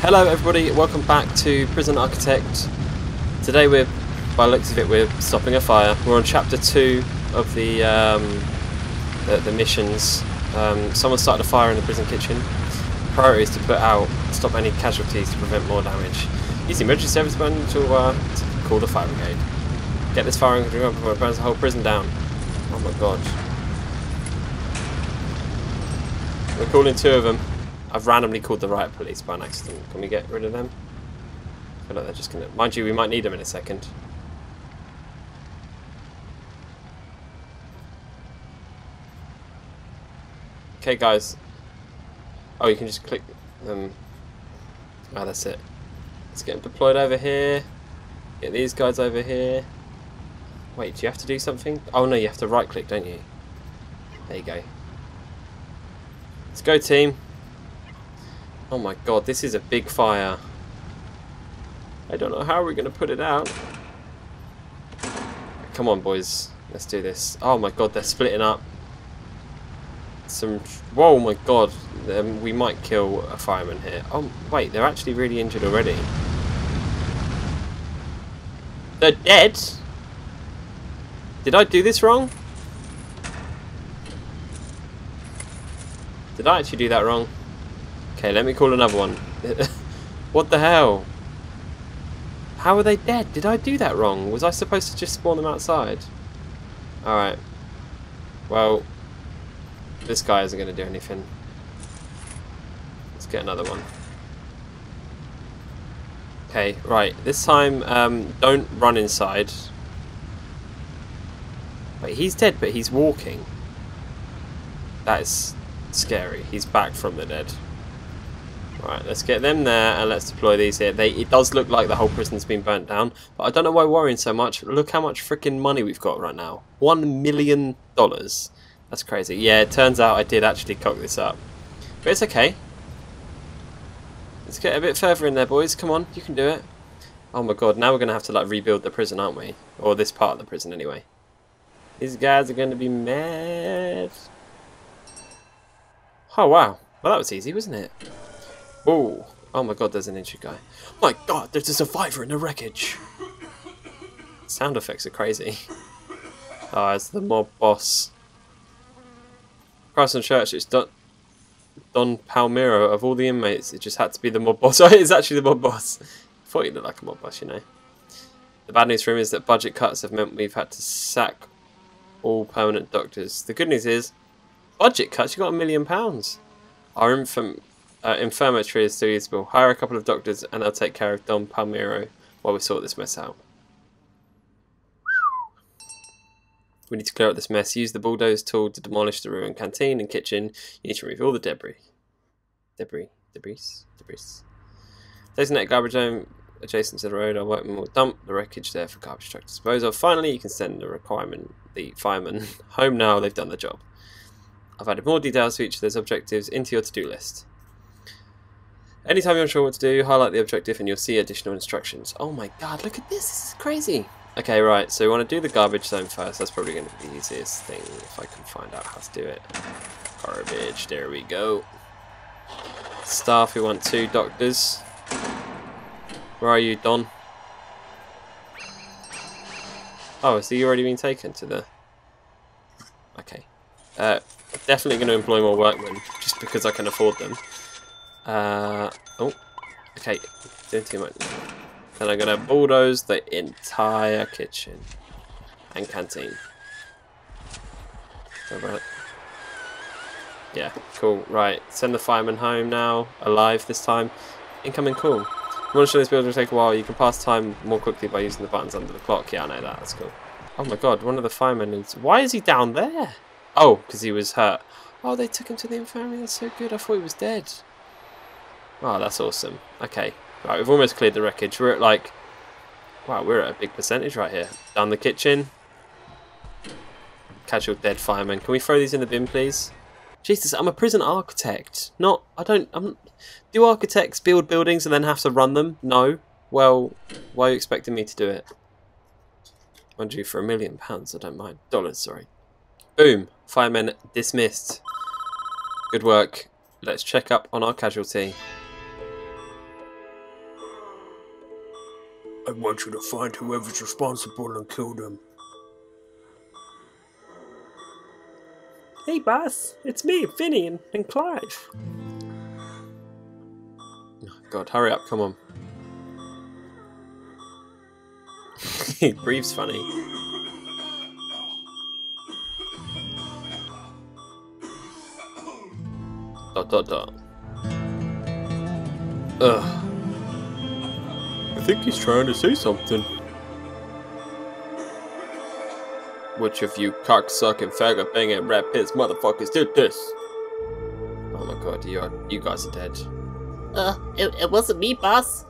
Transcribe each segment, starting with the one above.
Hello everybody, welcome back to Prison Architect. Today we're, by the looks of it, we're stopping a fire. We're on chapter 2 of the, um, the, the missions. Um, someone started a fire in the prison kitchen. Priority is to put out, stop any casualties to prevent more damage. Use the emergency service button to, uh, to call the fire brigade. Get this fire under control before it burns the whole prison down. Oh my god. We're calling two of them. I've randomly called the riot police by an accident. Can we get rid of them? I feel like they're just gonna... Mind you, we might need them in a second. Okay, guys. Oh, you can just click them. Ah, that's it. Let's get them deployed over here. Get these guys over here. Wait, do you have to do something? Oh no, you have to right click, don't you? There you go. Let's go, team. Oh my god, this is a big fire. I don't know how we're going to put it out. Come on, boys. Let's do this. Oh my god, they're splitting up. Some... Whoa, my god. Um, we might kill a fireman here. Oh, wait, they're actually really injured already. They're dead? Did I do this wrong? Did I actually do that wrong? Okay, let me call another one. what the hell? How are they dead? Did I do that wrong? Was I supposed to just spawn them outside? Alright. Well, this guy isn't going to do anything. Let's get another one. Okay, right. This time, um, don't run inside. Wait, he's dead, but he's walking. That is scary. He's back from the dead. Right, let's get them there and let's deploy these here. They, it does look like the whole prison's been burnt down, but I don't know why we're worrying so much. Look how much freaking money we've got right now. One million dollars. That's crazy. Yeah, it turns out I did actually cock this up. But it's okay. Let's get a bit further in there, boys. Come on, you can do it. Oh my god, now we're going to have to like rebuild the prison, aren't we? Or this part of the prison anyway. These guys are going to be mad. Oh wow. Well, that was easy, wasn't it? Oh, oh my god, there's an injured guy. My god, there's a survivor in the wreckage. Sound effects are crazy. Oh, it's the mob boss. Christ Church, it's Don, Don Palmiro. Of all the inmates, it just had to be the mob boss. It's actually the mob boss. I thought you looked like a mob boss, you know. The bad news for him is that budget cuts have meant we've had to sack all permanent doctors. The good news is, budget cuts, you got a million pounds. Our infam uh, infirmary is still usable. Hire a couple of doctors and they'll take care of Don Palmiro while we sort this mess out. We need to clear up this mess. Use the bulldoze tool to demolish the ruined canteen and kitchen. You need to remove all the debris. Debris. Debris. Debris. Designate garbage home adjacent to the road. Our workmen will dump the wreckage there for garbage truck of. Finally, you can send the requirement, the firemen home now. They've done the job. I've added more details to each of those objectives into your to-do list. Anytime you're unsure what to do, highlight the objective and you'll see additional instructions. Oh my god, look at this, this is crazy. Okay, right, so we want to do the garbage zone first. That's probably going to be the easiest thing if I can find out how to do it. Garbage, there we go. Staff, we want two doctors. Where are you, Don? Oh, has he already been taken to the... Okay. Uh, definitely going to employ more workmen, just because I can afford them. Uh, oh, okay, doing too much. Then I'm to bulldoze the entire kitchen and canteen. Right. Yeah, cool. Right, send the fireman home now, alive this time. Incoming call. Monitoring this building will take a while. You can pass time more quickly by using the buttons under the clock. Yeah, I know that. That's cool. Oh my god, one of the firemen is... Why is he down there? Oh, because he was hurt. Oh, they took him to the infirmary. That's so good. I thought he was dead. Oh, that's awesome. Okay. Right, we've almost cleared the wreckage. We're at like... Wow, we're at a big percentage right here. Down the kitchen. Casual dead fireman. Can we throw these in the bin, please? Jesus, I'm a prison architect. Not... I don't... I'm, do architects build buildings and then have to run them? No. Well, why are you expecting me to do it? Mind you, for a million pounds, I don't mind. Dollars, sorry. Boom. Firemen dismissed. Good work. Let's check up on our casualty. I want you to find whoever's responsible and kill them. Hey, boss, it's me, Finny, and, and Clive. Oh, God, hurry up, come on. he breathes funny. Dot dot dot. Ugh. I think he's trying to say something. Which of you cocksucking faggot banging rat pits motherfuckers did this? Oh my god, you are you guys are dead. Uh, it, it wasn't me, boss.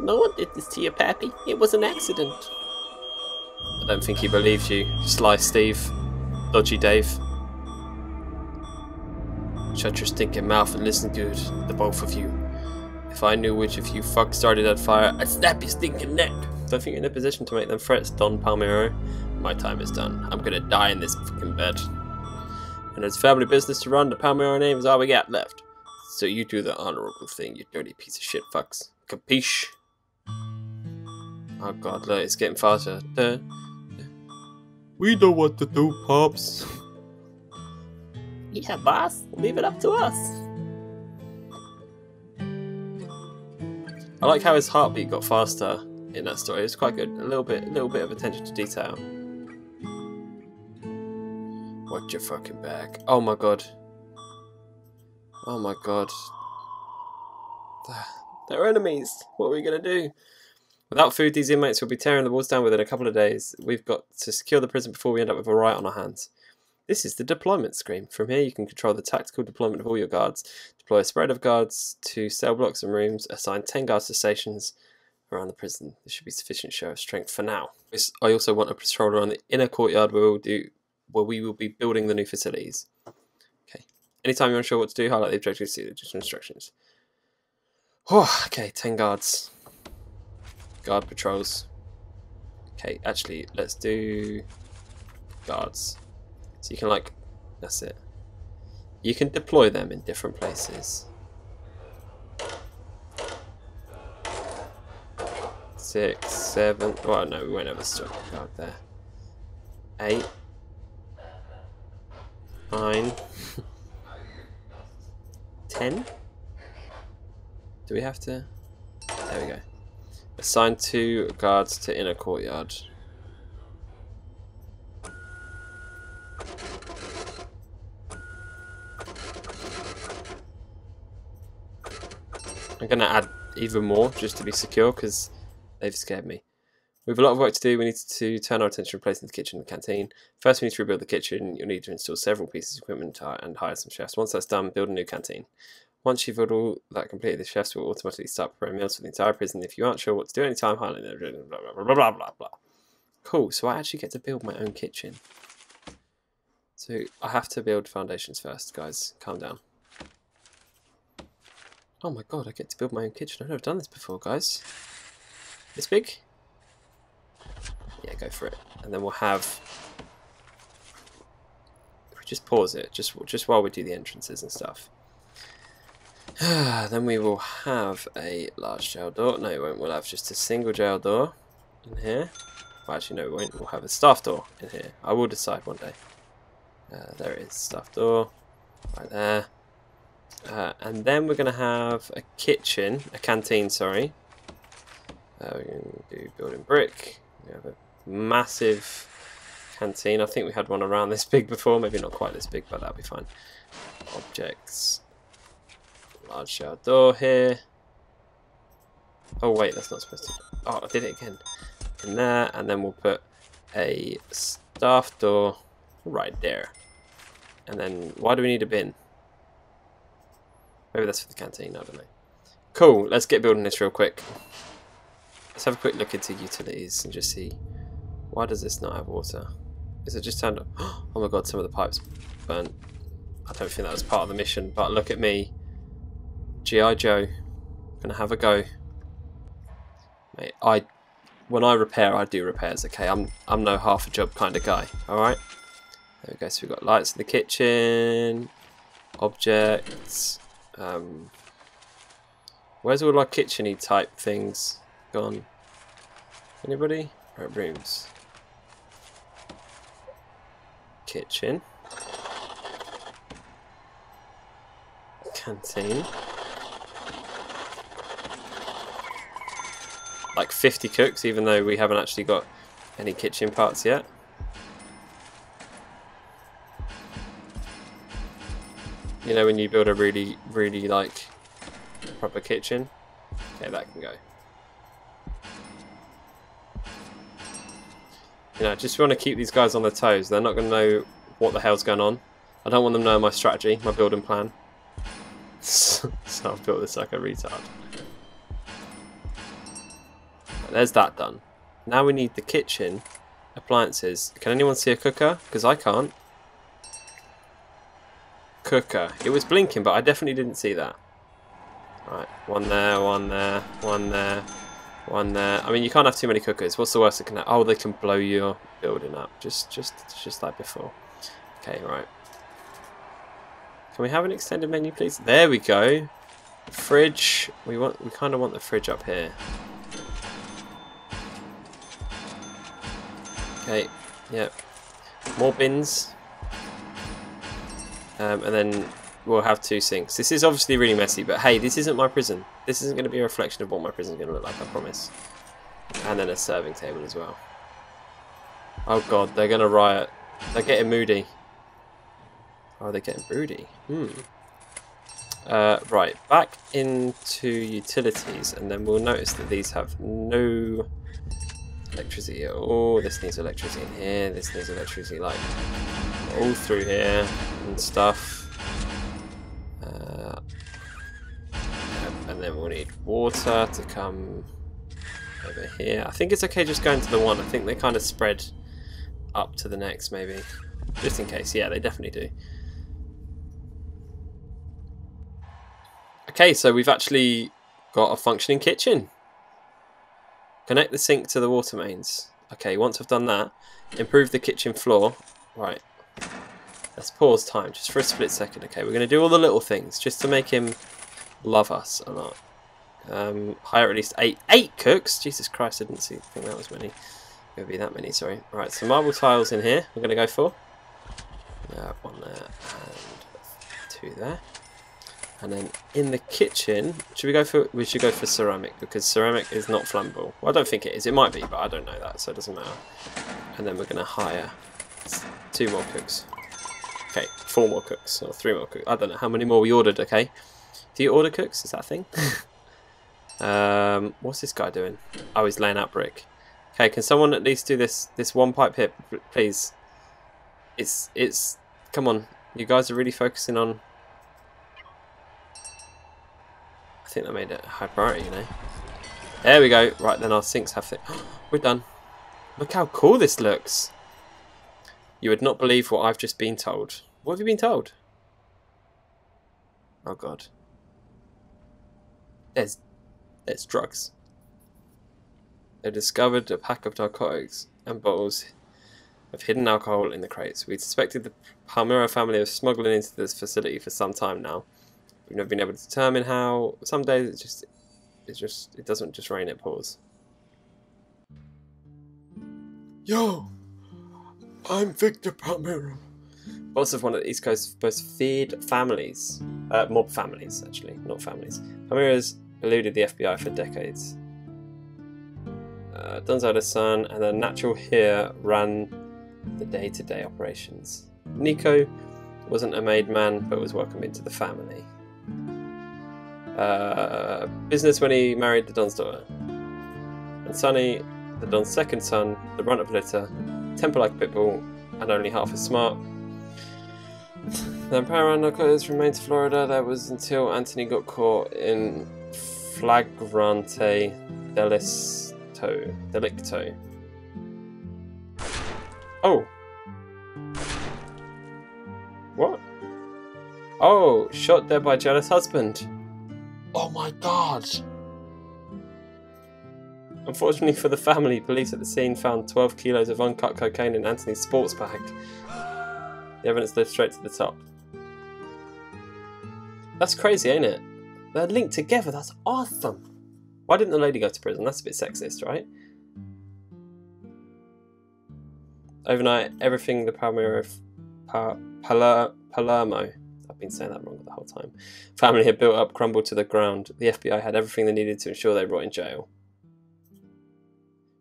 No one did this to you, Pappy. It was an accident. I don't think he believes you, Sly Steve. Dodgy Dave. Shut your stinking mouth and listen good, the both of you. If I knew which of you fuck started that fire, I'd snap your stinking neck. Don't think you're in a position to make them threats, Don Palmero. My time is done. I'm gonna die in this fucking bed. And it's family business to run, the Palmero name is all we got left. So you do the honorable thing, you dirty piece of shit fucks. Capiche? Oh god, look, it's getting faster. Duh. We know what to do, Pops. Yeah, boss, leave it up to us. I like how his heartbeat got faster in that story. It's quite good. A little bit, a little bit of attention to detail. Watch your fucking back. Oh my god. Oh my god. They're enemies. What are we gonna do? Without food, these inmates will be tearing the walls down within a couple of days. We've got to secure the prison before we end up with a riot on our hands. This is the deployment screen. From here, you can control the tactical deployment of all your guards, deploy a spread of guards to cell blocks and rooms, assign 10 guards to stations around the prison. This should be sufficient show of strength for now. I also want a patroller around the inner courtyard where we'll do where we will be building the new facilities. Okay. Anytime you're unsure what to do, highlight the objectives, see the instructions. Oh, okay, 10 guards. Guard patrols. Okay, actually, let's do guards. So you can like, that's it. You can deploy them in different places. Six, seven, no, we won't have a strong guard there. Eight. Nine. Ten? Do we have to? There we go. Assign two guards to inner courtyard. Going to add even more just to be secure because they've scared me. We have a lot of work to do. We need to turn our attention to replacing the kitchen and the canteen. First, we need to rebuild the kitchen. You'll need to install several pieces of equipment and hire some chefs. Once that's done, build a new canteen. Once you've got all that completed, the chefs will automatically start preparing meals for the entire prison. If you aren't sure what to do anytime, highlight them. Blah, blah, blah, blah, blah, blah. Cool, so I actually get to build my own kitchen. So I have to build foundations first, guys. Calm down. Oh my god, I get to build my own kitchen. I've never done this before, guys. This big? Yeah, go for it. And then we'll have... We just pause it, just just while we do the entrances and stuff. then we will have a large jail door. No, we won't. We'll have just a single jail door in here. Well, actually, no, we won't. We'll have a staff door in here. I will decide one day. Uh, there it is, staff door. Right there. Uh, and then we're going to have a kitchen, a canteen, sorry. Uh, we're going to do building brick. We have a massive canteen. I think we had one around this big before. Maybe not quite this big, but that'll be fine. Objects. Large shower door here. Oh wait, that's not supposed to... Oh, I did it again. In there, and then we'll put a staff door right there. And then, why do we need a bin? Maybe that's for the canteen, I don't know. Cool, let's get building this real quick. Let's have a quick look into utilities and just see why does this not have water? Is it just turned up? Oh my god, some of the pipes burnt. I don't think that was part of the mission, but look at me. G.I. Joe. Gonna have a go. Mate, I when I repair I do repairs, okay? I'm I'm no half a job kind of guy, alright? There we go, so we've got lights in the kitchen, objects, um, where's all our kitcheny type things gone? Anybody? Right, rooms. Kitchen. Canteen. Like 50 cooks, even though we haven't actually got any kitchen parts yet. You know when you build a really, really like proper kitchen? Okay, that can go. You know, I just want to keep these guys on their toes. They're not going to know what the hell's going on. I don't want them to know my strategy, my building plan. so I've built this like a retard. There's that done. Now we need the kitchen appliances. Can anyone see a cooker? Because I can't. Cooker. It was blinking, but I definitely didn't see that. Right, one there, one there, one there, one there. I mean, you can't have too many cookers. What's the worst that can happen? Oh, they can blow your building up. Just, just, just like before. Okay, right. Can we have an extended menu, please? There we go. Fridge. We want. We kind of want the fridge up here. Okay. Yep. More bins. Um, and then we'll have two sinks. This is obviously really messy, but hey, this isn't my prison. This isn't going to be a reflection of what my prison is going to look like, I promise. And then a serving table as well. Oh god, they're going to riot. They're getting moody. Oh, they're getting broody. Hmm. Uh, right, back into utilities, and then we'll notice that these have no electricity. Oh, this needs electricity in here. This needs electricity like all through here and stuff. Uh, and then we'll need water to come over here. I think it's okay just going to the one. I think they kind of spread up to the next maybe. Just in case. Yeah, they definitely do. Okay, so we've actually got a functioning kitchen. Connect the sink to the water mains. Okay, once I've done that, improve the kitchen floor. Right. Let's pause time just for a split second. Okay, we're going to do all the little things just to make him love us a lot. Um, hire at least eight eight cooks. Jesus Christ, I didn't see, think that was many. Going to be that many, sorry. All right, so marble tiles in here. We're going to go for. Uh, one there and two there. And then in the kitchen, should we go for? We should go for ceramic because ceramic is not flammable. Well, I don't think it is. It might be, but I don't know that, so it doesn't matter. And then we're going to hire two more cooks. Okay, four more cooks or three more cooks. I don't know how many more we ordered. Okay, do you order cooks? Is that a thing? um, what's this guy doing? Oh, he's laying out brick. Okay, can someone at least do this this one pipe here, please? It's it's. Come on, you guys are really focusing on I think that made it high priority, you know. There we go. Right, then our sinks have. We're done. Look how cool this looks. You would not believe what I've just been told. What have you been told? Oh god. There's there's drugs. They discovered a pack of narcotics and bottles of hidden alcohol in the crates. We suspected the Palmyra family of smuggling into this facility for some time now. We've never been able to determine how. Some days it just, it just, it doesn't just rain. It pours. Yo, I'm Victor Palmero. Boss of one of the East Coast's most feared families, uh, mob families actually, not families. Palmera's eluded the FBI for decades. Uh, eldest son and a natural here ran the day-to-day operations. Nico wasn't a made man, but was welcomed into the family. Uh, business when he married the Don's daughter. And Sonny, the Don's second son, the runt of litter, temper like a pitbull, and only half as smart. Then Paranocos remained to Florida. That was until Anthony got caught in flagrante delicto. Delicto. Oh. What? Oh, shot dead by jealous husband. Oh my god! Unfortunately for the family, police at the scene found 12 kilos of uncut cocaine in Anthony's sports bag. The evidence led straight to the top. That's crazy, ain't it? They're linked together, that's awesome! Why didn't the lady go to prison? That's a bit sexist, right? Overnight, everything the Palmiro, pa, Pala, Palermo, I've been saying that wrong the whole time, family had built up crumbled to the ground. The FBI had everything they needed to ensure they were in jail.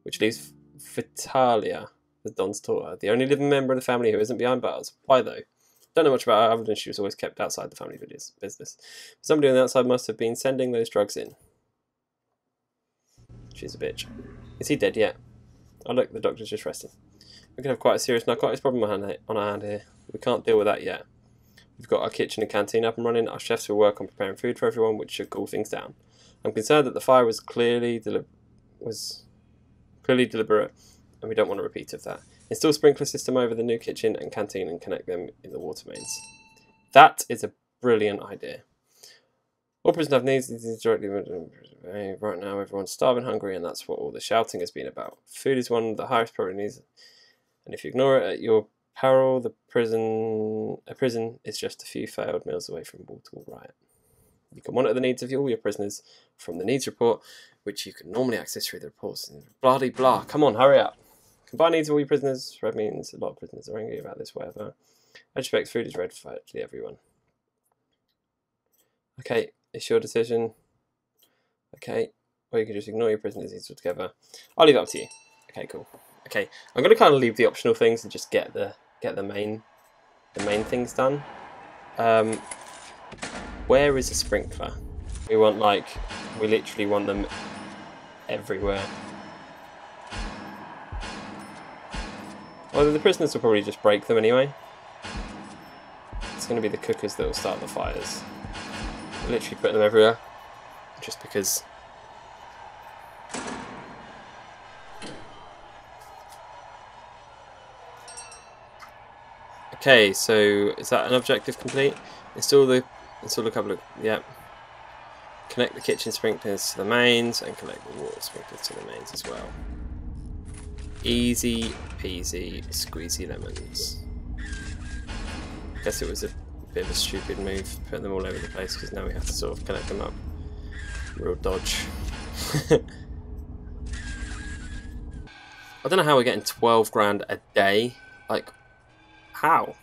Which leaves Vitalia, the Don's daughter, the only living member of the family who isn't behind bars. Why though? Don't know much about her other than she was always kept outside the family business. Somebody on the outside must have been sending those drugs in. She's a bitch. Is he dead yet? Oh look, the doctor's just resting. We could have quite a serious narcotics problem on our hand here. We can't deal with that yet. We've got our kitchen and canteen up and running. Our chefs will work on preparing food for everyone, which should cool things down. I'm concerned that the fire was clearly was clearly deliberate, and we don't want a repeat of that. Install sprinkler system over the new kitchen and canteen and connect them in the water mains. That is a brilliant idea. All prisoners have needs directly right now. Everyone's starving, hungry, and that's what all the shouting has been about. Food is one of the highest priority needs, and if you ignore it at your peril, the prison a prison is just a few failed meals away from wall-to-wall riot. You can monitor the needs of all your prisoners from the needs report, which you can normally access through the reports. Blah blah. Come on, hurry up. Combine needs of all your prisoners. Red means a lot of prisoners are angry about this. Whatever. I expect food is red for virtually everyone. Okay, it's your decision. Okay, or you can just ignore your prisoners altogether. I'll leave it up to you. Okay, cool. Okay, I'm gonna kind of leave the optional things and just get the get the main the main things done. Um, where is a sprinkler? We want like we literally want them everywhere. Well, the prisoners will probably just break them anyway. It's going to be the cookers that will start the fires. Literally put them everywhere, just because Okay, so is that an objective complete? Install the install a couple of yep. Connect the kitchen sprinklers to the mains and connect the water sprinklers to the mains as well. Easy peasy squeezy lemons. Guess it was a bit of a stupid move putting them all over the place because now we have to sort of connect them up. Real dodge. I don't know how we're getting 12 grand a day. Like, how?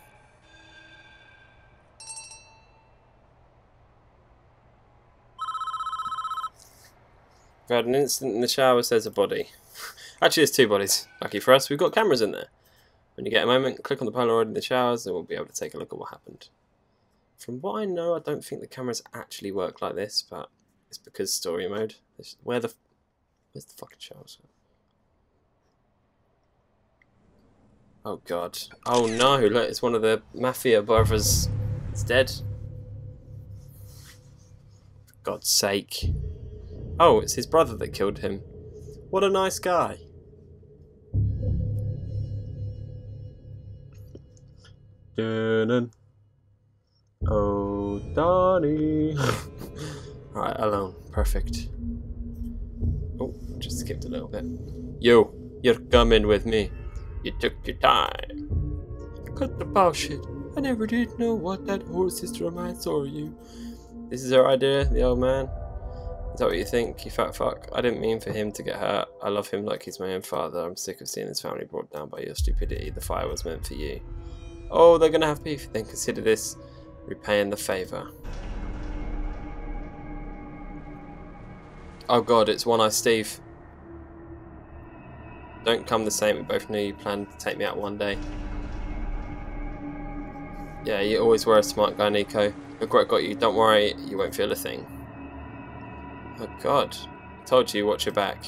We had an incident in the shower, says a body. Actually, there's two bodies. Lucky for us, we've got cameras in there. When you get a moment, click on the Polaroid in the showers and we'll be able to take a look at what happened. From what I know, I don't think the cameras actually work like this, but it's because story mode. Where the... Where's the fucking showers? Oh god. Oh no, look, it's one of the Mafia brothers. It's dead. For God's sake. Oh, it's his brother that killed him. What a nice guy. Dun Oh, Donnie. Alright, alone. Perfect. Oh, just skipped a little bit. You, you're coming with me. You took your time. Cut the bullshit. I never did know what that horse is of mine saw you. This is her idea, the old man. Is that what you think, you fat fuck? I didn't mean for him to get hurt. I love him like he's my own father. I'm sick of seeing his family brought down by your stupidity. The fire was meant for you. Oh, they're gonna have beef. Then consider this repaying the favour. Oh god, it's One Eye Steve. Don't come the same. We both knew you planned to take me out one day. Yeah, you always were a smart guy, Nico. Regret got you. Don't worry, you won't feel a thing. Oh god. I told you, watch your back.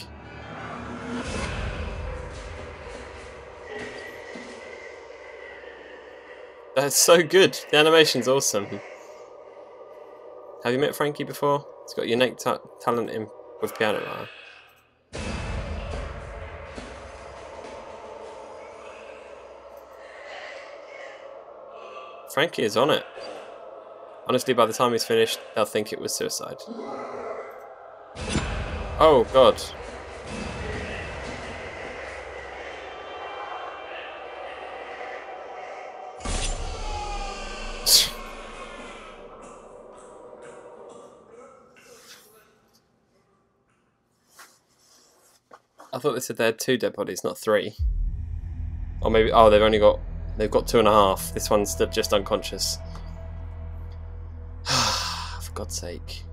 That's so good. The animation's awesome. Have you met Frankie before? He's got unique talent in with piano. Frankie is on it. Honestly, by the time he's finished, they'll think it was suicide. Oh, God. I thought they said they had two dead bodies, not three. Or maybe oh they've only got they've got two and a half. This one's just unconscious. For God's sake.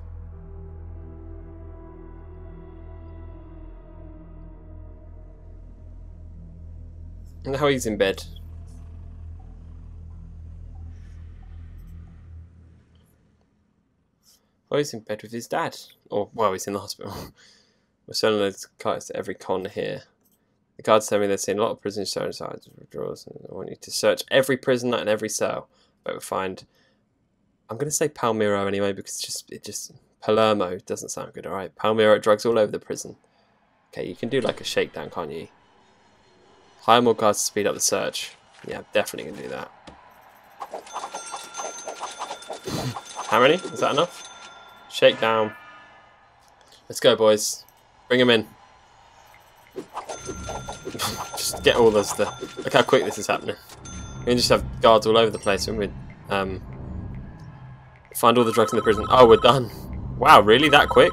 And how he's in bed. Oh, he's in bed with his dad. Or, well, he's in the hospital. We're selling those cards to every con here. The guards tell me they've seen a lot of prisoners of withdrawals. And I want you to search every prison and every cell. But we'll find... I'm going to say Palmiro anyway, because just... It just Palermo doesn't sound good, alright? Palmiro drugs all over the prison. Okay, you can do like a shakedown, can't you? Hire more guards to speed up the search. Yeah, definitely to do that. How many? Is that enough? Shake down. Let's go, boys. Bring them in. just get all those stuff. Look how quick this is happening. We can just have guards all over the place when we um, find all the drugs in the prison. Oh, we're done. Wow, really? That quick?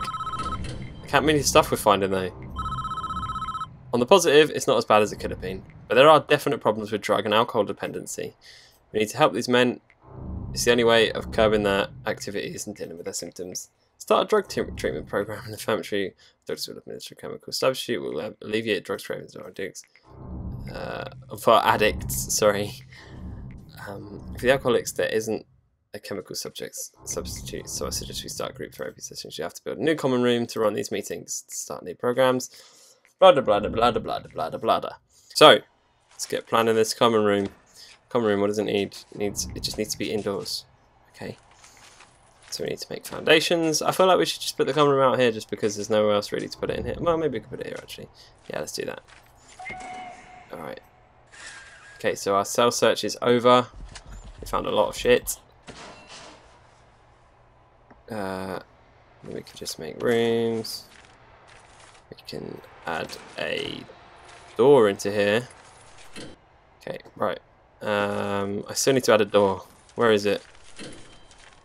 Look how many stuff we're finding though. On the positive, it's not as bad as it could have been. But there are definite problems with drug and alcohol dependency. We need to help these men it's the only way of curbing their activities and dealing with their symptoms. Start a drug treatment program in the infirmary. Doctors will administer chemical substitute will alleviate drug cravings or addicts. Uh, for addicts, sorry. Um, for the alcoholics, there isn't a chemical substitute, so I suggest we start group therapy sessions. You have to build a new common room to run these meetings, start new programs. Blah, blah, blah, blah, blah, blah. So, let's get planning this common room. Common room, what does it need? It, needs, it just needs to be indoors. Okay. So we need to make foundations. I feel like we should just put the common room out here just because there's nowhere else really to put it in here. Well, maybe we could put it here, actually. Yeah, let's do that. Alright. Okay, so our cell search is over. We found a lot of shit. Uh, we could just make rooms. We can add a door into here. Okay, right. Um, I still need to add a door. Where is it?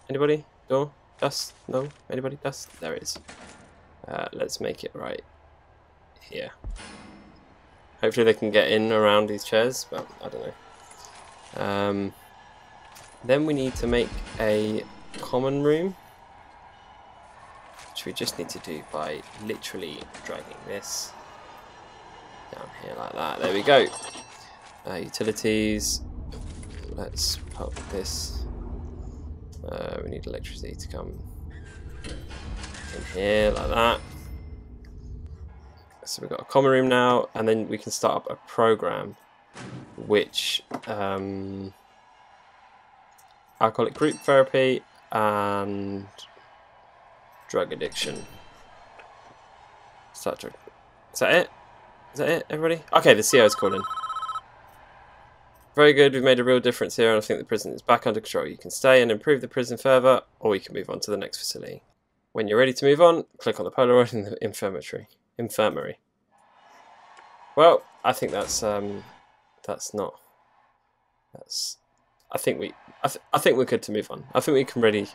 Anybody? Door? Dust? No? Anybody? Dust? There it is. Uh, let's make it right here. Hopefully they can get in around these chairs, but I don't know. Um, then we need to make a common room, which we just need to do by literally dragging this down here like that. There we go. Uh, utilities, let's pop this. Uh, we need electricity to come in here like that. So we've got a common room now, and then we can start up a program which um, alcoholic group therapy and drug addiction. Start drug. Is that it? Is that it, everybody? Okay, the CO is calling. Very good, we've made a real difference here and I think the prison is back under control. You can stay and improve the prison further or you can move on to the next facility. When you're ready to move on, click on the Polaroid in the infirmary. Infirmary. Well, I think that's um, that's not. That's. I think we. I, th I think we're good to move on. I think we can ready,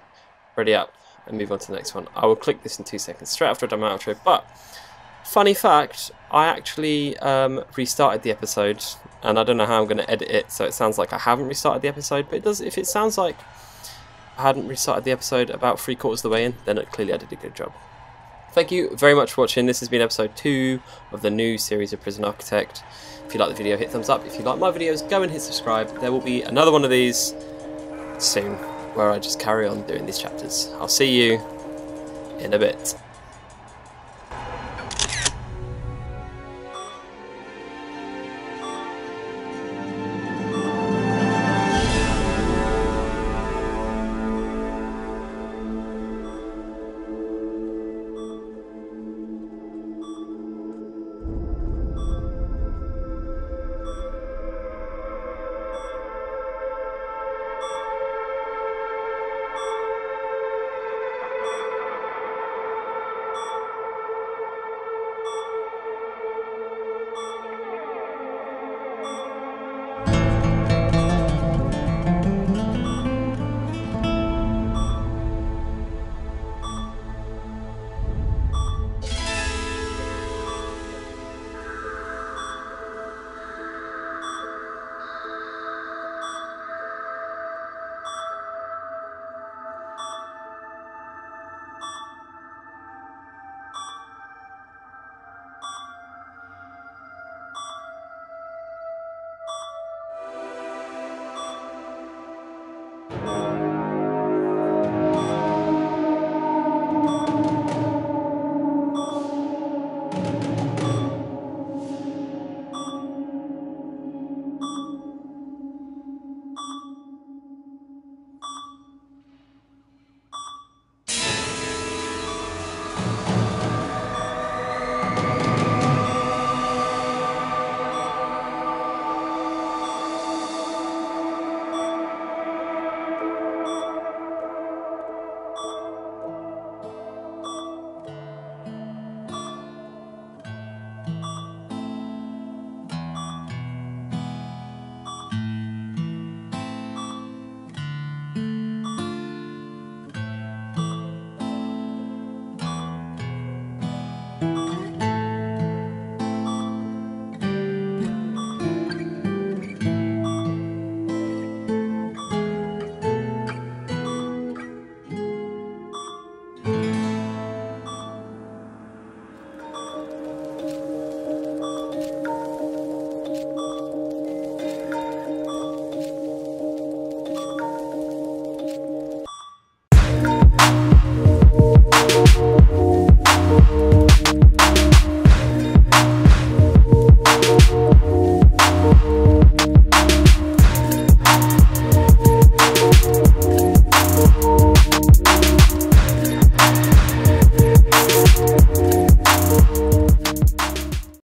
ready up and move on to the next one. I will click this in two seconds, straight after I've done my outro. But funny fact, I actually um, restarted the episode and I don't know how I'm going to edit it so it sounds like I haven't restarted the episode, but it does. if it sounds like I hadn't restarted the episode about three quarters of the way in, then it clearly I did a good job. Thank you very much for watching. This has been episode 2 of the new series of Prison Architect. If you like the video, hit thumbs up. If you like my videos, go and hit subscribe. There will be another one of these soon, where I just carry on doing these chapters. I'll see you in a bit.